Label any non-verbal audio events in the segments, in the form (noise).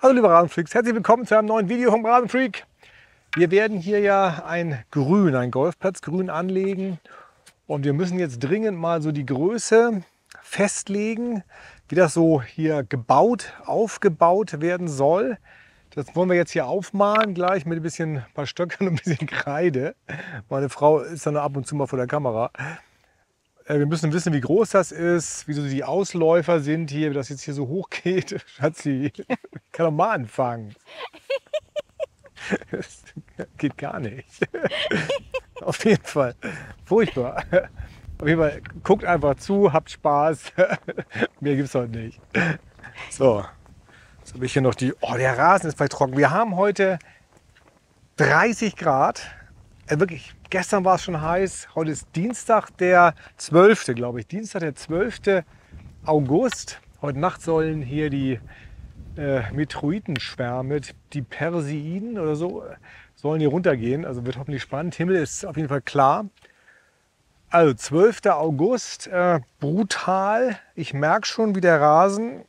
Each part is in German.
Hallo liebe Rasenfreaks, herzlich willkommen zu einem neuen Video vom Rasenfreak. Wir werden hier ja ein Grün, ein Golfplatzgrün anlegen und wir müssen jetzt dringend mal so die Größe festlegen, wie das so hier gebaut, aufgebaut werden soll. Das wollen wir jetzt hier aufmalen, gleich mit ein bisschen ein paar Stöckern und ein bisschen Kreide. Meine Frau ist dann ab und zu mal vor der Kamera. Äh, wir müssen wissen, wie groß das ist, wie so die Ausläufer sind hier, wie das jetzt hier so hoch geht. (laughs) Schatzi, (laughs) kann doch mal anfangen. (laughs) Das geht gar nicht. Auf jeden Fall. Furchtbar. Auf jeden Fall, guckt einfach zu, habt Spaß. Mehr gibt es heute nicht. So, jetzt habe ich hier noch die. Oh, der Rasen ist bei trocken. Wir haben heute 30 Grad. Äh, wirklich, gestern war es schon heiß. Heute ist Dienstag, der 12. glaube ich. Dienstag, der 12. August. Heute Nacht sollen hier die äh, Metroidenschwärme, die Perseiden oder so, sollen hier runtergehen. Also wird hoffentlich spannend. Himmel ist auf jeden Fall klar. Also 12. August, äh, brutal. Ich merke schon, wie der Rasen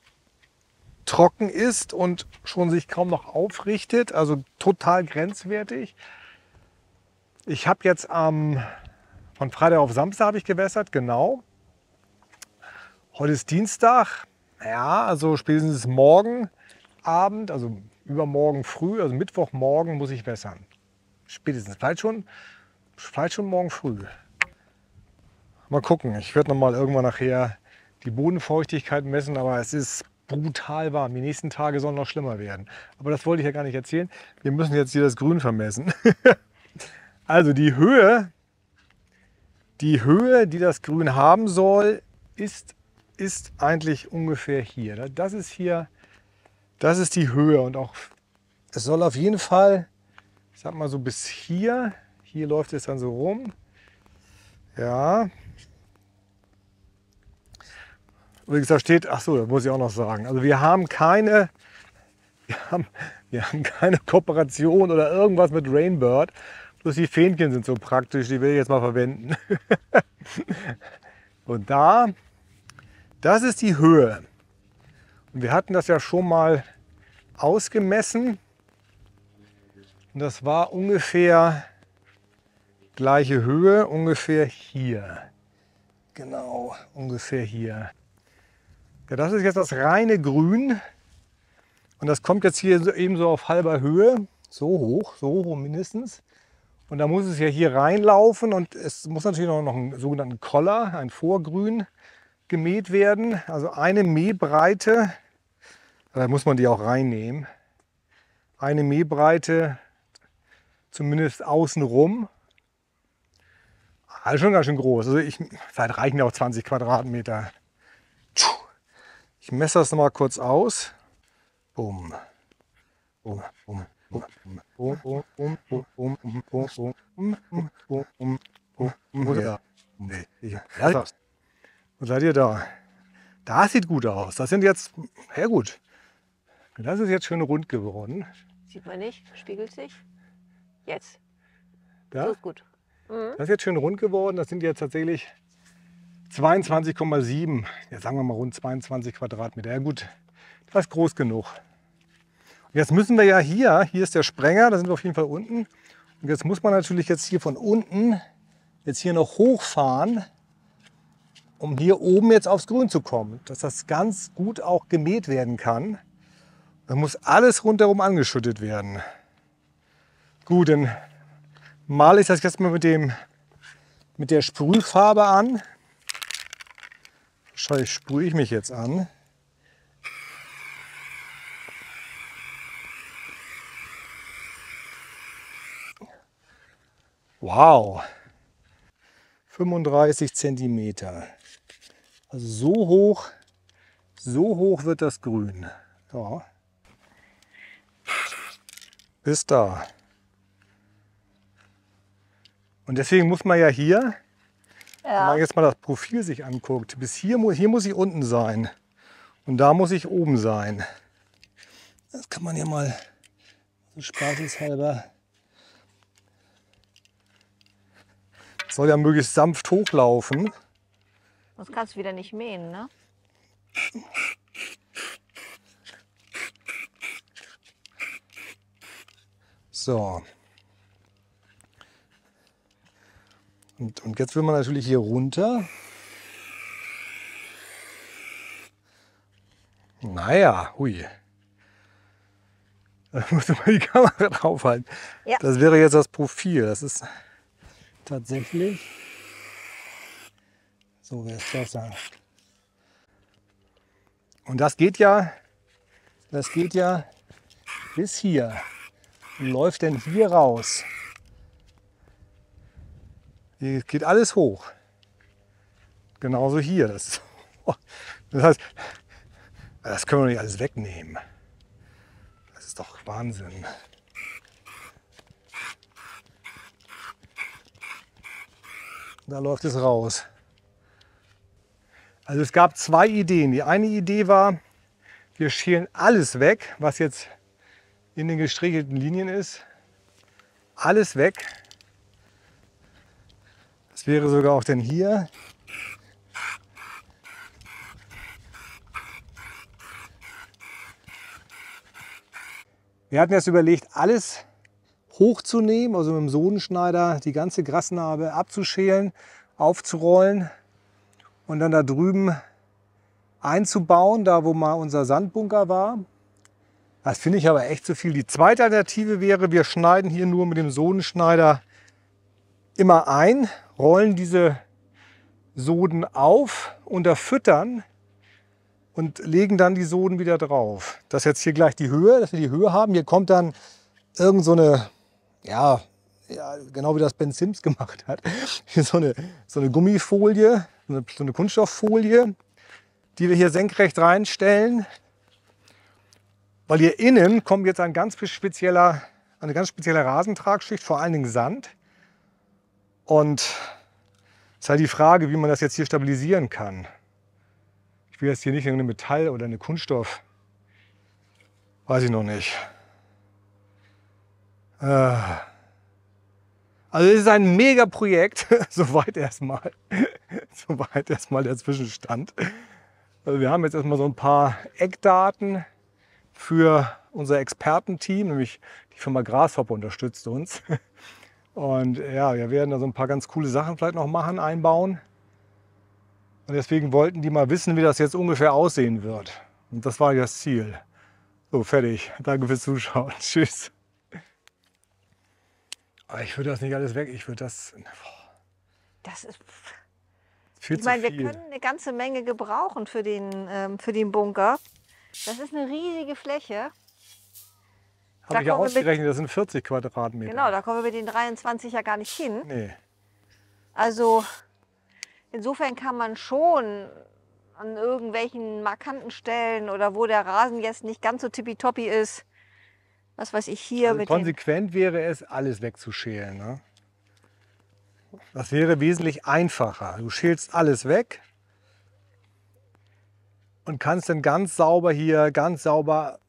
trocken ist und schon sich kaum noch aufrichtet. Also total grenzwertig. Ich habe jetzt am von Freitag auf Samstag habe ich gewässert, genau. Heute ist Dienstag. Ja, also spätestens morgen Abend, also übermorgen früh, also Mittwochmorgen muss ich wässern. Spätestens. Vielleicht schon, vielleicht schon morgen früh. Mal gucken. Ich werde noch mal irgendwann nachher die Bodenfeuchtigkeit messen, aber es ist brutal warm. Die nächsten Tage sollen noch schlimmer werden. Aber das wollte ich ja gar nicht erzählen. Wir müssen jetzt hier das Grün vermessen. (laughs) also die Höhe, die Höhe, die das Grün haben soll, ist, ist eigentlich ungefähr hier. Das ist hier das ist die Höhe und auch es soll auf jeden Fall, ich sag mal so bis hier, hier läuft es dann so rum. Ja. Übrigens, da steht, ach so, das muss ich auch noch sagen. Also wir haben keine, wir haben, wir haben keine Kooperation oder irgendwas mit Rainbird. Bloß die Fähnchen sind so praktisch, die will ich jetzt mal verwenden. (laughs) Und da, das ist die Höhe. Und wir hatten das ja schon mal ausgemessen. Und das war ungefähr gleiche Höhe, ungefähr hier. Genau, ungefähr hier. Ja, das ist jetzt das reine Grün. Und das kommt jetzt hier eben so auf halber Höhe, so hoch, so hoch mindestens. Und da muss es ja hier reinlaufen und es muss natürlich noch einen sogenannten Koller, ein Vorgrün, gemäht werden. Also eine Mähbreite, da muss man die auch reinnehmen. Eine Mähbreite, zumindest außenrum. Also schon ganz schön groß. Also ich, vielleicht reichen ja auch 20 Quadratmeter. Ich messe das noch mal kurz aus. Bumm. Bumm, bumm, ja. Nee. Ja. Wo seid ihr da? Das sieht gut aus. Das sind jetzt, ja gut. Das ist jetzt schön rund geworden. Sieht man nicht, spiegelt sich. Jetzt. Da? So ist gut. Mhm. Das ist jetzt schön rund geworden. Das sind jetzt tatsächlich 22,7, ja sagen wir mal rund 22 Quadratmeter. Ja gut, das ist groß genug. Jetzt müssen wir ja hier, hier ist der Sprenger, da sind wir auf jeden Fall unten. Und jetzt muss man natürlich jetzt hier von unten jetzt hier noch hochfahren, um hier oben jetzt aufs Grün zu kommen. Dass das ganz gut auch gemäht werden kann. Da muss alles rundherum angeschüttet werden. Gut, dann male ich das jetzt mal mit, dem, mit der Sprühfarbe an. Wahrscheinlich sprühe ich mich jetzt an. Wow, 35 Zentimeter. Also so hoch, so hoch wird das Grün. Ja. Bis da. Und deswegen muss man ja hier, ja. wenn man jetzt mal das Profil sich anguckt, bis hier, hier muss ich unten sein. Und da muss ich oben sein. Das kann man ja mal so spaßeshalber. Soll ja möglichst sanft hochlaufen. Sonst kannst du wieder nicht mähen, ne? So. Und, und jetzt will man natürlich hier runter. Naja, hui. (laughs) Da musst du mal die Kamera draufhalten. Ja. Das wäre jetzt das Profil. Das ist tatsächlich. So wäre es besser. Und das geht ja, das geht ja bis hier. Und läuft dann hier raus. Hier geht alles hoch. Genauso hier. Das, (laughs) das heißt, das können wir nicht alles wegnehmen. Das ist doch Wahnsinn. Da läuft es raus. Also es gab zwei Ideen. Die eine Idee war, wir schälen alles weg, was jetzt in den gestrichelten Linien ist. Alles weg. Das wäre sogar auch denn hier. Wir hatten jetzt überlegt, alles hochzunehmen, also mit dem Sodenschneider die ganze Grasnarbe abzuschälen, aufzurollen und dann da drüben einzubauen, da wo mal unser Sandbunker war. Das finde ich aber echt zu viel. Die zweite Alternative wäre, wir schneiden hier nur mit dem Sodenschneider immer ein, rollen diese Soden auf, unterfüttern und legen dann die Soden wieder drauf. Das ist jetzt hier gleich die Höhe, dass wir die Höhe haben. Hier kommt dann irgend so eine, ja, ja genau wie das Ben Sims gemacht hat, (laughs) hier so eine, so eine Gummifolie, so eine, so eine Kunststofffolie, die wir hier senkrecht reinstellen. Weil hier innen kommt jetzt ein ganz spezieller, eine ganz spezielle Rasentragschicht, vor allen Dingen Sand. Und es ist halt die Frage, wie man das jetzt hier stabilisieren kann. Ich will jetzt hier nicht irgendeine Metall oder eine Kunststoff. Weiß ich noch nicht. Äh. Also es ist ein Mega-Projekt, (laughs) soweit erstmal, (laughs) soweit erstmal der Zwischenstand. Also wir haben jetzt erstmal so ein paar Eckdaten für unser Expertenteam, nämlich die Firma Grasshopper unterstützt uns. (laughs) Und ja, wir werden da so ein paar ganz coole Sachen vielleicht noch machen, einbauen. Und deswegen wollten die mal wissen, wie das jetzt ungefähr aussehen wird. Und das war das Ziel. So, fertig. Danke fürs Zuschauen. Tschüss. Aber ich würde das nicht alles weg. Ich würde das. Boah, Das ist, viel ich meine, wir können eine ganze Menge gebrauchen für den, ähm, für den Bunker. Das ist eine riesige Fläche. Habe ich ja wir mit- ausgerechnet, das sind 40 Quadratmeter. Genau, da kommen wir mit den 23 ja gar nicht hin. Nee. Also insofern kann man schon an irgendwelchen markanten Stellen oder wo der Rasen jetzt nicht ganz so tippitoppi ist, was weiß ich hier Also mit konsequent wäre es, alles wegzuschälen. Ne? Das wäre wesentlich einfacher. Du schälst alles weg und kannst dann ganz sauber hier, ganz sauber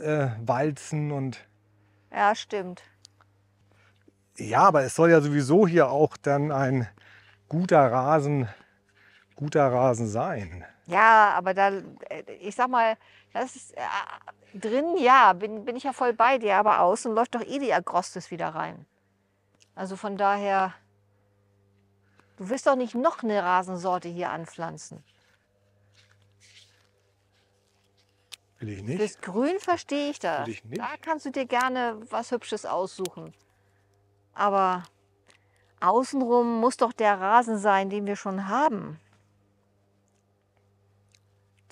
äh, walzen und Ja, stimmt. ja, aber es soll ja sowieso hier auch dann ein guter Rasen, guter Rasen sein. Ja, aber da, äh, ich sag mal, das ist äh, drin, ja, bin, bin ich ja voll bei dir, aber außen läuft doch eh die Agrostis wieder rein. Also von daher, du wirst doch nicht noch eine Rasensorte hier anpflanzen. Will ich nicht. Fürs Grün verstehe ich das. Will ich nicht. Da kannst du dir gerne was Hübsches aussuchen. Aber außenrum muss doch der Rasen sein, den wir schon haben.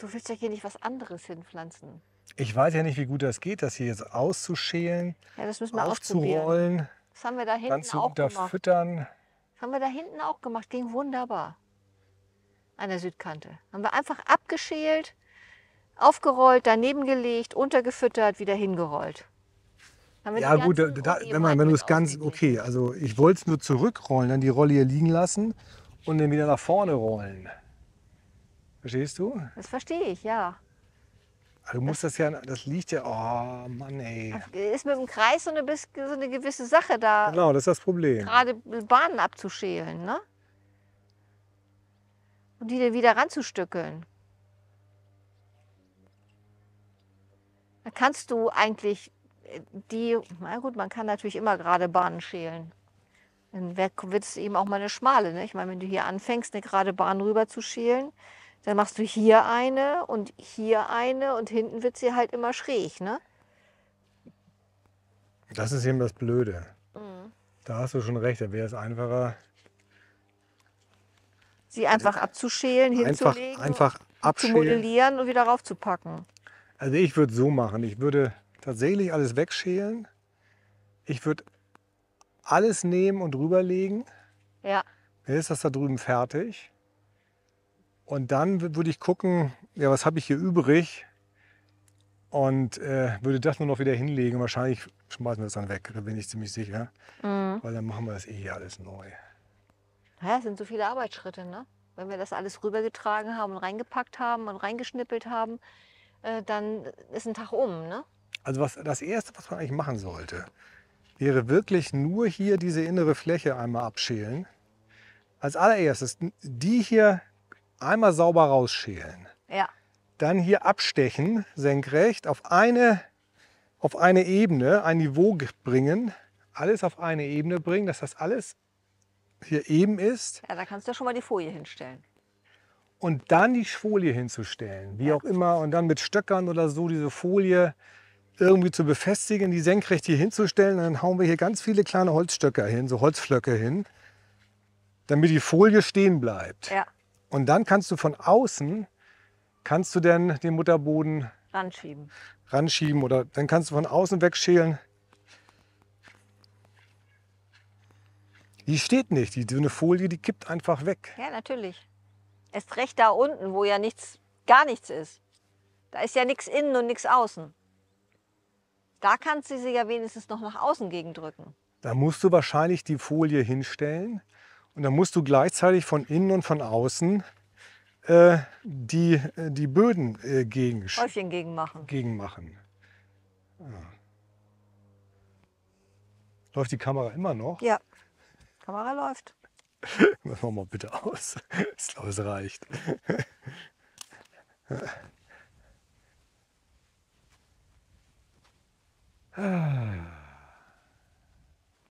Du willst ja hier nicht was anderes hinpflanzen. Ich weiß ja nicht, wie gut das geht, das hier jetzt auszuschälen, Ja, das müssen wir aufzurollen, Das haben wir da dann hinten zu auch gemacht. unterfüttern. Das haben wir da hinten auch gemacht. Ging wunderbar. An der Südkante. Haben wir einfach abgeschält, aufgerollt, daneben gelegt, untergefüttert, wieder hingerollt. Ja gut, da, wenn man, wenn du mit es ganz, okay, also ich wollte es nur zurückrollen, dann die Rolle hier liegen lassen und dann wieder nach vorne rollen. Verstehst du? Das verstehe ich, ja. Also du musst das ja, das liegt ja, oh Mann ey. Ist mit dem Kreis so eine, so eine gewisse Sache da, Genau, das ist das Problem. gerade Bahnen abzuschälen, ne? Und die dann wieder ranzustückeln. Da kannst du eigentlich die, na gut, man kann natürlich immer gerade Bahnen schälen. Dann wird es eben auch mal eine schmale. Ne? Ich meine, wenn du hier anfängst, eine gerade Bahn rüber zu schälen, dann machst du hier eine und hier eine und hinten wird sie halt immer schräg. Ne? Das ist eben das Blöde. Mhm. Da hast du schon recht, da wäre es einfacher. Sie einfach abzuschälen, einfach, hinzulegen, einfach abschälen. zu modellieren und wieder raufzupacken. Also ich würde so machen, ich würde tatsächlich alles wegschälen. Ich würde alles nehmen und rüberlegen. Ja. Dann ist das da drüben fertig. Und dann würde ich gucken, ja, was habe ich hier übrig? Und äh, würde das nur noch wieder hinlegen. Wahrscheinlich schmeißen wir das dann weg, da bin ich ziemlich sicher. Mhm. Weil dann machen wir das eh hier alles neu. Ja, es sind so viele Arbeitsschritte, ne? Wenn wir das alles rübergetragen haben und reingepackt haben und reingeschnippelt haben, äh, dann ist ein Tag um, ne? Also was, das Erste, was man eigentlich machen sollte, wäre wirklich nur hier diese innere Fläche einmal abschälen. Als allererstes die hier einmal sauber rausschälen. Ja. Dann hier abstechen, senkrecht, auf eine, auf eine Ebene, ein Niveau bringen. Alles auf eine Ebene bringen, dass das alles hier eben ist. Ja, da kannst du schon mal die Folie hinstellen. Und dann die Folie hinzustellen, wie ja. auch immer. Und dann mit Stöckern oder so diese Folie irgendwie zu befestigen, die senkrecht hier hinzustellen. Und dann hauen wir hier ganz viele kleine Holzstöcker hin, so Holzflöcke hin, damit die Folie stehen bleibt. Ja. Und dann kannst du von außen, kannst du dann den Mutterboden ranschieben. ranschieben oder dann kannst du von außen wegschälen. Die steht nicht, die dünne Folie, die kippt einfach weg. Ja, natürlich. Erst recht da unten, wo ja nichts, gar nichts ist. Da ist ja nichts innen und nichts außen. Da kannst du sie ja wenigstens noch nach außen gegendrücken. Da musst du wahrscheinlich die Folie hinstellen und dann musst du gleichzeitig von innen und von außen äh, die, äh, die Böden äh, gegen, Häufchen gegen machen. Gegen machen. Ja. Läuft die Kamera immer noch? Ja, Kamera läuft. (laughs) Machen wir mal bitte aus. (laughs) Ich glaube, es reicht. (laughs) Ah,